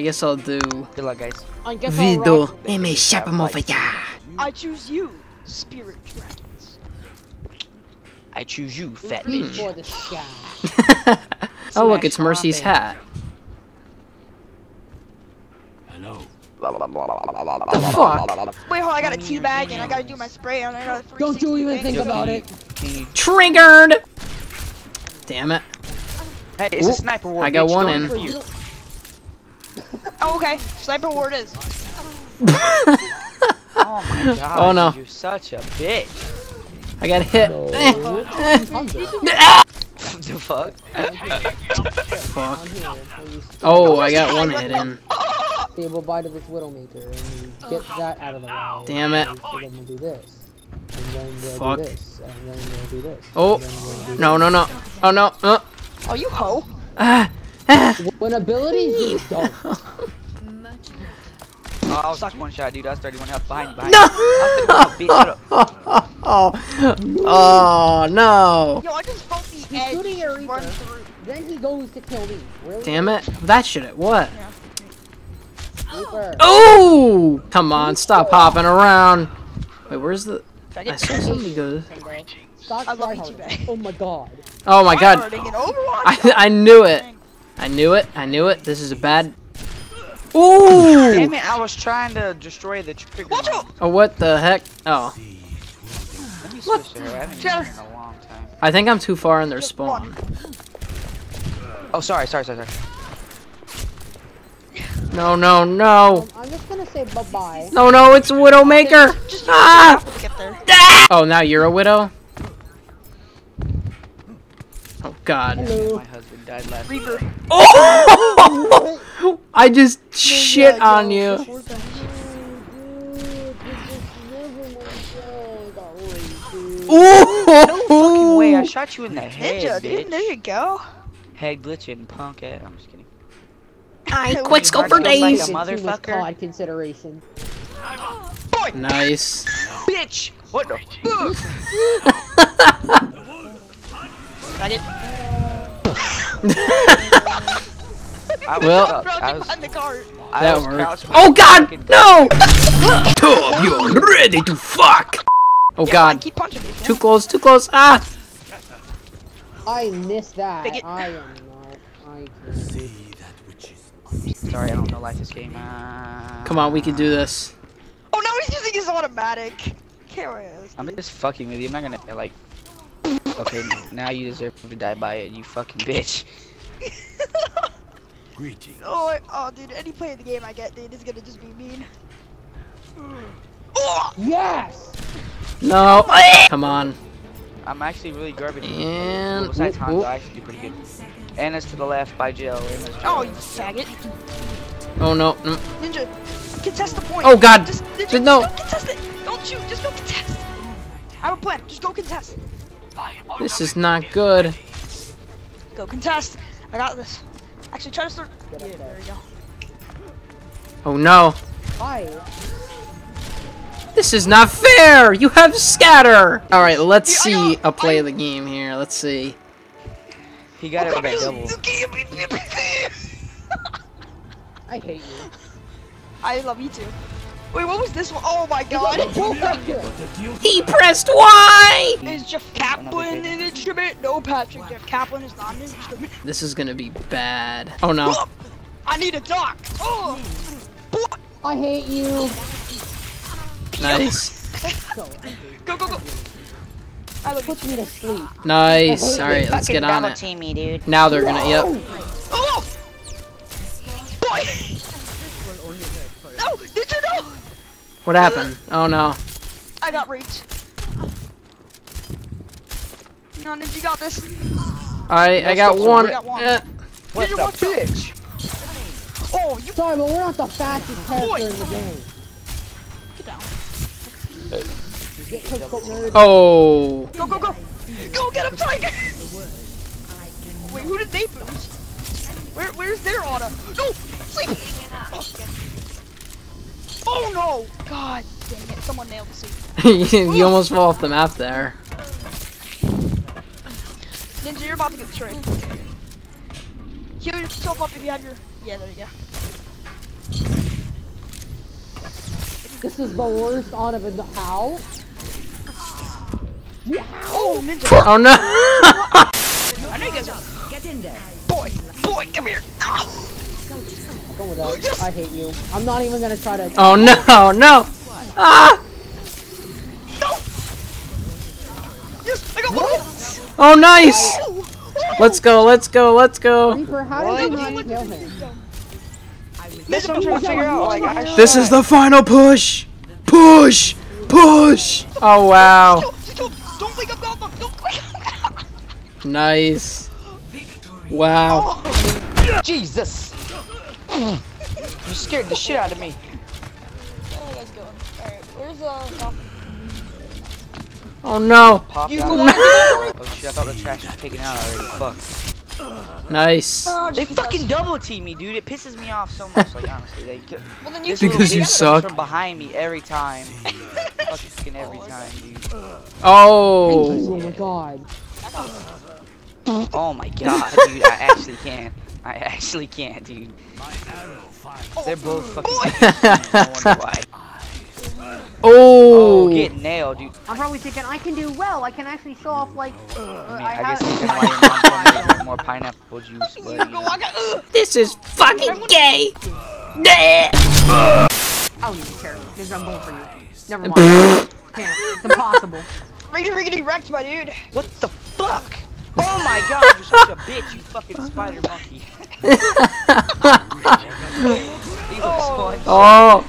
I guess I'll do Good luck, guys. I guess I'll Vido rock- e me shapamovaya. I choose you, Spirit Dragons. I choose you, fat Reach bitch. for the sky. Oh look, it's Mercy's hat. The fuck? Wait, hold on, I got a tea bag and I gotta do my spray and I got a Don't you even think about it. Triggered! Damn it. Hey, it's Ooh, a sniper war. I got bitch. one Go in. For you. Oh, okay. Sniper war it is. Oh my god. Oh, no. You're such a bitch. I got hit. No. Eh, the fuck? Fuck. I'm here. Please Oh, I got one hit in. stable bite of this Widowmaker and get that out of the way. Damn it. And then we'll do this. And then we'll Fuck. do this. And then we'll do this. Oh. We'll do No, no, no. Oh no. Uh. Oh, you hoe. Ah. This. When abilities you don't. Oh, I was stuck one shot, dude. I was 31 health behind you. Behind No! you. I was 31 health, bitch. Shut up. Oh, oh no! Yo, I just felt the He's shooting your edge run through. Then he goes to kill me. Really? Damn it! That shit it. What? Reaper. Oh! Come on, stop hopping around. Wait, where's the? I Faggot. saw somebody go. Stop I love tryharding. Ichibei. Oh my god. Oh my god! Tryharding in I I knew it. I knew it. I knew it. This is a bad. Ooh! Damn it, I was trying to destroy the trigger. Watch out! Oh, what the heck? Oh, Let me switch to her. I haven't used Sure. her in a long time. I think I'm too far in their spawn. Oh, sorry, sorry, sorry, sorry. No, no, no, I'm just gonna say bye bye. no, no! It's Widowmaker. Just use Ah! the grapple to get there. Oh, now you're a widow. Oh God. Hello. My husband died last Reaper. Oh! I just shit on you. Ooh! No fucking way. I shot you in the Ninja, head, dude. There bitch. you go. Head glitching, punk ass. I'm just kidding. I quit school for Hard to like days. a motherfucker. COD consideration. Nice. Bitch! What the? Faggot. I was Well- stuck. I was, the cart. I That was worked. crouched Oh God, fucking- no! Tom, you're ready to fuck. Oh Yeah, God, Keep punching me. too close, too close. Ah! I missed that. I am not. I can Sorry, I don't know like this game. Uh, Come on, we can do this. Oh, no, he's using his automatic. Can't. I'm just fucking with you. I'm not gonna like. Okay, now you deserve to die by it, you fucking bitch. Oh, I- oh, dude, any play in the game I get, dude, is gonna just be mean. Oh! Yes! No. Come on. I'm actually really garbage. And- Well, besides oop, Hanzo. I actually do pretty good. Ana's to the left by Jill. Ana's Oh, left. you faggot. Oh no. no. Ninja, contest the point. Oh, God. Just, Ninja, no. Just go contest it. Don't shoot. Just go contest. I have a plan. Just go contest. This is not good. Go contest. I got this. Actually, try to start. Yeah, there we go. Oh no. Hi. This is not fair. You have scatter. All right, let's Yeah, I see a play of the game here. Let's see. He got it with that double. You can't beat me. I hate you. I love you too. Wait, what was this one? Oh my god. He pressed Y. Is Jeff Kaplan an instrument? No, Patrick. Jeff Kaplan is not an instrument. This is gonna be bad. Oh no. I need a doc. Oh. I hate you. Nice. Go, go, go. I love you. Put me to sleep. Nice. All right, let's get on it. team me, dude. Now they're gonna. Yep. Oh! Boy! What happened? Oh no. I got raped. No, Ninja, you got this. I I got one. got one. Eh. What Ninja, the watch out. bitch? Oh, you Sorry, but we're not the fastest character in the game. get down. Get. Oh. Go, go, go! Go get him, Tiger! Wait, who did they boost? Where, where's their auto? No! Sleep! Oh Oh, no! God dang it, someone nailed the suit. you almost fall off the map there. Ninja, you're about to get destroyed. Heal yourself up if you have your. Yeah, there you go. This is the worst on of the how? Oh, ninja. Oh no! I know you guys are. Get in there. Boy, boy, come here. Go with that. I hate you. I'm not even gonna try to. oh no! No! Ah! Yes, I got one. Oh nice! Let's go! Let's go! Let's go! Reaper, how did you not kill him? That's what I'm trying to figure out. Like, This is the final push! Push! Push! Oh wow! Don't, don't, don't wake up, Gotham. Don't wake up. Nice! Wow! Jesus! You scared the shit out of me. Where are you? Alright, where's uh? Oh no! Pop You out. go. Oh shit, I thought the trash was taken out already. Fuck. Nice! They fucking double team me, dude. It pisses me off so much. Like honestly, like Well, then you Because you suck. from behind me every time. fucking every time, dude. Oh! Oh my god. Oh my god, dude. I actually can't. I actually can't, dude. They're both fucking. I wonder why. Oh, Oh! get nailed, dude. I'm probably thinking I can do well. I can actually show off like. Uh, I mean, I, I, have. guess you can why your mom told me to drink more pineapple juice, but you know. This is fucking gay! I don't even care. Because I'm going for you. Never mind. Can't. It's impossible. Riggedy riggedy wrecked, my dude. What the fuck? Oh my god, you're such a bitch, you fucking spider monkey. He looks so unshot, oh!